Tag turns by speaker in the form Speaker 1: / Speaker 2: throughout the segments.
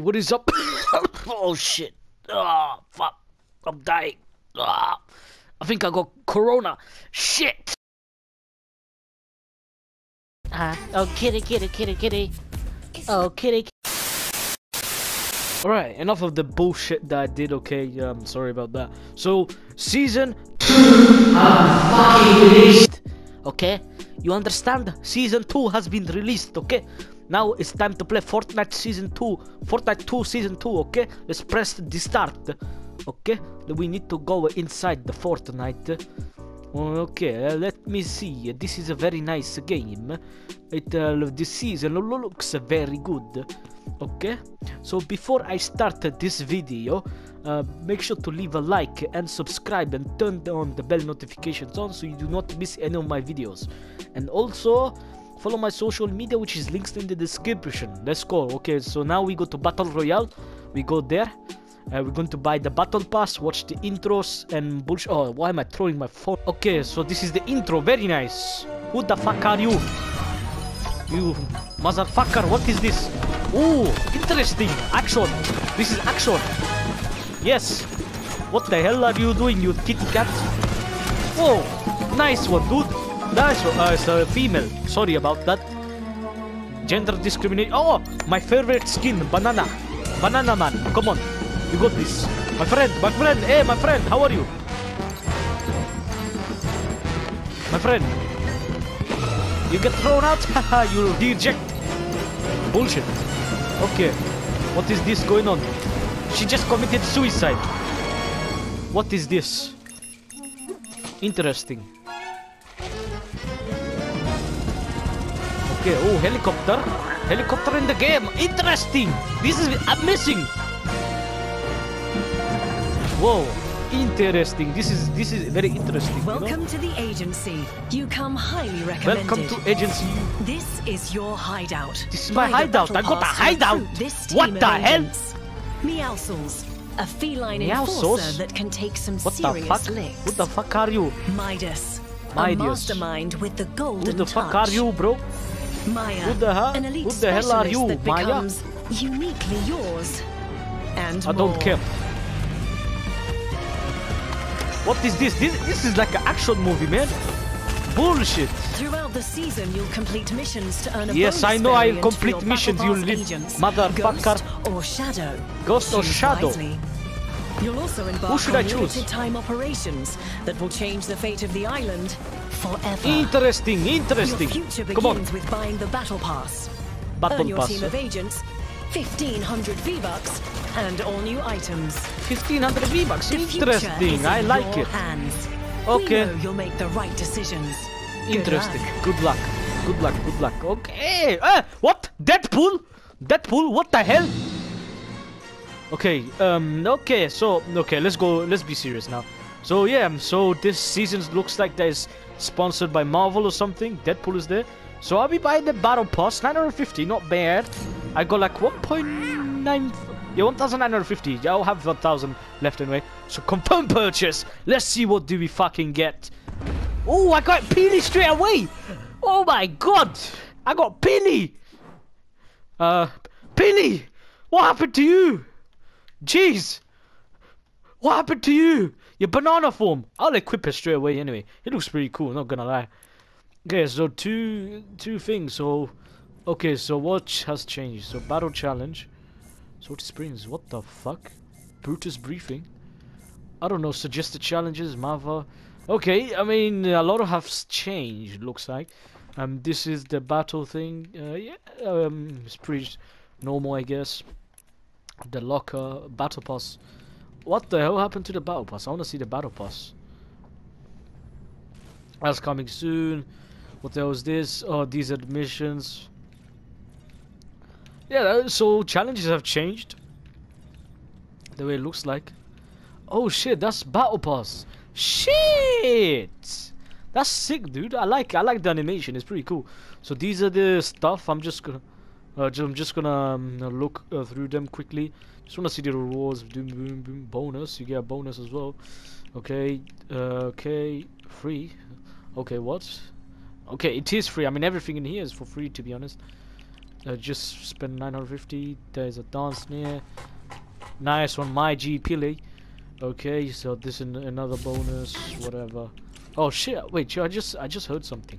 Speaker 1: What is up? oh shit. Ah, fuck. I'm dying. Ah, I think I got corona. Shit.
Speaker 2: Uh, oh, kitty, kitty, kitty, kitty. Oh, kitty.
Speaker 1: Alright, enough of the bullshit that I did, okay? Yeah, I'm sorry about that. So, season 2 has fucking released. Okay? You understand? Season 2 has been released, okay? Now it's time to play Fortnite Season 2. Fortnite 2 Season 2, okay? Let's press the start. Okay? We need to go inside the Fortnite. Okay, uh, let me see. This is a very nice game. It uh, this season looks very good. Okay, so before I start this video, uh, make sure to leave a like and subscribe and turn on the bell notifications on so you do not miss any of my videos. And also follow my social media, which is links in the description. Let's go. Okay, so now we go to Battle Royale. We go there. Uh, we're going to buy the battle pass, watch the intros and bullshit. Oh, why am I throwing my phone? Okay, so this is the intro. Very nice. Who the fuck are you? You motherfucker, what is this? oh interesting. Action. This is action. Yes. What the hell are you doing, you kitty cat? Whoa, nice one, dude. One. Uh, it's a female. Sorry about that. Gender discrimination. Oh, my favorite skin, banana. Banana man, come on. You got this. My friend, my friend, hey, my friend, how are you? My friend. You get thrown out? You reject. Bullshit. Okay. What is this going on? She just committed suicide. What is this? Interesting. Okay, oh, helicopter. Helicopter in the game. Interesting. This is amazing. Whoa, interesting. This is this is very interesting. you know?
Speaker 3: Welcome to the agency. You come highly recommended.
Speaker 1: Welcome to agency.
Speaker 3: This is your hideout.
Speaker 1: This is my hideout. I got a hideout. What the hell?
Speaker 3: agents. Meowscles, a feline enforcer that can take some
Speaker 1: What the
Speaker 3: serious
Speaker 1: fuck?
Speaker 3: licks.
Speaker 1: Who the fuck are you?
Speaker 3: Midas,
Speaker 1: Midas.
Speaker 3: a mastermind with the golden
Speaker 1: Who the fuck
Speaker 3: touch.
Speaker 1: are you, bro?
Speaker 3: Maya,
Speaker 1: Who the hell-
Speaker 3: an elite
Speaker 1: who the hell are you,
Speaker 3: that
Speaker 1: Maya?
Speaker 3: uniquely yours. And
Speaker 1: I don't care. What is this? This this is like an action movie, man. Bullshit.
Speaker 3: Throughout the season, you'll complete missions to earn a
Speaker 1: Yes,
Speaker 3: bonus
Speaker 1: I know I'll complete missions, you
Speaker 3: Pass
Speaker 1: lit-
Speaker 3: agents,
Speaker 1: motherfucker.
Speaker 3: Ghost or Shadow.
Speaker 1: Ghost or Shadow?
Speaker 3: wisely. You'll also embark
Speaker 1: Who should I
Speaker 3: on
Speaker 1: choose?
Speaker 3: limited time operations that will change the fate of the island forever.
Speaker 1: Interesting,
Speaker 3: Your
Speaker 1: interesting.
Speaker 3: future
Speaker 1: Come on,
Speaker 3: with buying the Battle Pass.
Speaker 1: battle
Speaker 3: Earn your
Speaker 1: pass.
Speaker 3: team of agents, 1500 V-Bucks, and all new items.
Speaker 1: 1500 V-Bucks.
Speaker 3: The future is
Speaker 1: Interesting.
Speaker 3: in
Speaker 1: I like
Speaker 3: your
Speaker 1: it.
Speaker 3: Hands.
Speaker 1: Okay.
Speaker 3: We know you'll make the right decisions. Good
Speaker 1: Interesting.
Speaker 3: luck.
Speaker 1: Good luck. Good luck. Good luck. Okay. Eh, what? Deadpool? Deadpool? What the hell? Okay. Um. Okay. So. Okay. Let's go. Let's be serious now. So yeah. So this season looks like that is sponsored by Marvel or something. Deadpool is there. So I'll be buying the battle pass. 950. Not bad. I got like 1.9. Yeah, 1,950. Yeah, I'll have 1,000 left anyway. So confirm purchase. Let's see what do we fucking get. Oh, I got Peely straight away. Oh my god. I got Peely. Uh, Peely. What happened to you? Jeez. What happened to you? Your banana form. I'll equip it straight away anyway. It looks pretty cool, not gonna lie. Okay, so two two things. So, okay, so what has changed? So battle challenge. Sword Springs. What the fuck? Brutus briefing. I don't know. Suggested challenges. Mava. Okay, I mean a lot of have changed. Looks like. Um, this is the battle thing. Uh, yeah, um, it's pretty normal, I guess. The locker battle pass. What the hell happened to the battle pass? I want to see the battle pass. That's coming soon. What the hell is this? Oh, these admissions. Yeah, so challenges have changed. The way it looks like. Oh shit, that's battle pass. Shit! That's sick, dude. I like I like the animation. It's pretty cool. So these are the stuff. I'm just gonna uh, I'm just gonna um, uh, look uh, through them quickly. Just wanna see the rewards. Boom, boom, boom. Bonus. You get a bonus as well. Okay. Uh, okay. Free. Okay. What? Okay. It is free. I mean, everything in here is for free, to be honest. I just spend 950. There's a dance near. Nice one, my G. Okay, so this is an- another bonus, whatever. Oh shit! Wait, I just I just heard something.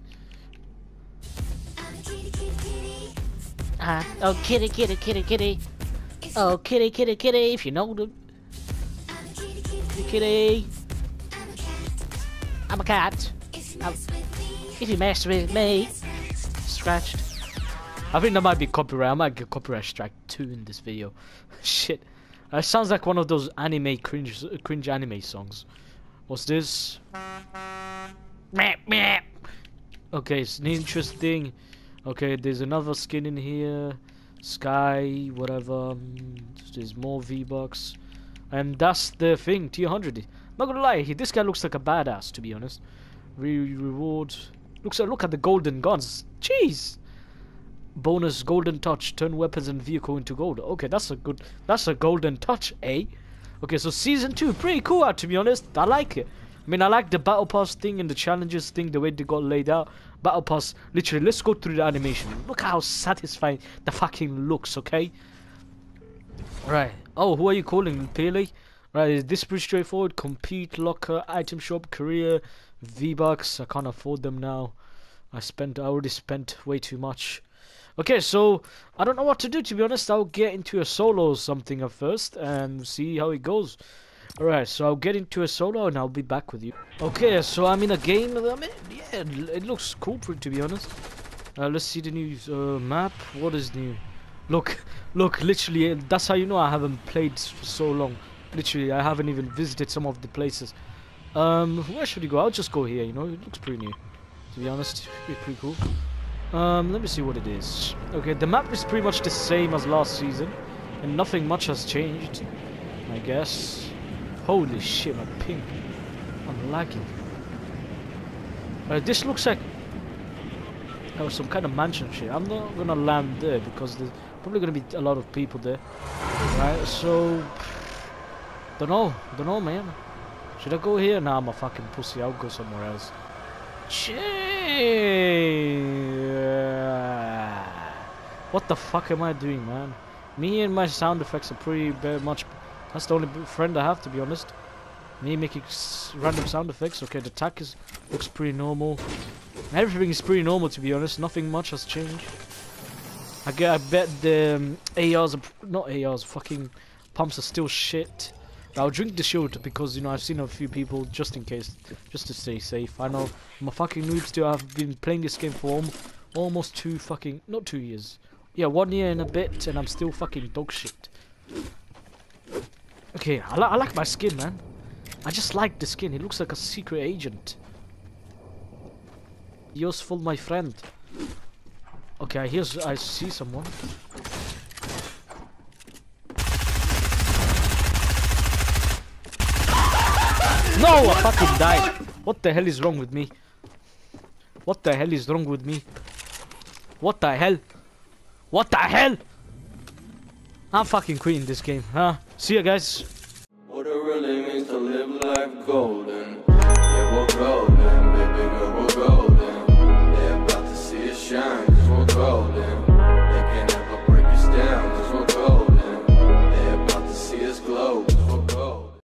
Speaker 2: Uh, oh, kitty, kitty, kitty, kitty. Oh, kitty, kitty, kitty, if you know the... Kitty. I'm a cat. Um, if you mess with me... Scratched.
Speaker 1: I think that might be copyright. I might get copyright strike two in this video. Shit. That sounds like one of those anime cringe cringe anime songs. What's this? Okay, it's an interesting. Okay, there's another skin in here. Sky, whatever. mm, There's more V-Bucks. And that's the thing, tier 100. Not gonna lie, this guy looks like a badass, to be honest. Re reward. Looks at, look at the golden guns. Jeez! Bonus golden touch. Turn weapons and vehicle into gold. Okay, that's a good. That's a golden touch, eh? Okay, so season two, pretty cool. To be honest, I like it. I mean, I like the battle pass thing and the challenges thing, the way they got laid out. Battle pass, literally. Let's go through the animation. Look how satisfying the fucking looks. Okay. Right. Oh, who are you calling, Peely? Right, is this pretty straightforward. Compete, locker, item shop, career, V-Bucks. I can't afford them now. I spent, I already spent way too much. Okay, so I don't know what to do to be honest. I'll get into a solo or something at first and see how it goes. Alright, so I'll get into a solo and I'll be back with you. Okay, so I'm in a game. I mean, yeah, it looks cool for it, to be honest. Uh, let's see the new uh, map. What is new? Look, look, literally, uh, that's how you know I haven't played for so long. Literally, I haven't even visited some of the places. Um, where should we go? I'll just go here, you know, it looks pretty new. To be honest, it's pretty cool. Um, let me see what it is. Okay, the map is pretty much the same as last season, and nothing much has changed, I guess. Holy shit, my ping. I'm lagging. Uh, this looks like oh, some kind of mansion shit. I'm not gonna land there because there's probably gonna be a lot of people there. Right, so don't know, don't know, man. Should I go here? Nah, I'm a fucking pussy. I'll go somewhere else. What the fuck am I doing, man? Me and my sound effects are pretty much. That's the only friend I have, to be honest. Me making random sound effects. Okay, the attack is looks pretty normal. Everything is pretty normal, to be honest. Nothing much has changed. I get. I bet the um, ARs, are, not ARs, fucking pumps are still shit. I'll drink the shield because you know I've seen a few people just in case, just to stay safe. I know I'm a fucking noob still. I've been playing this game for almost two fucking not two years. Yeah, one year and a bit, and I'm still fucking dog shit. Okay, I, li- I like my skin, man. I just like the skin. It looks like a secret agent. Useful, my friend. Okay, I hear. I see someone. No, I fucking died. What the hell is wrong with me? What the hell is wrong with me? What the hell? What the hell? I'm fucking quitting this game. Huh? See you guys.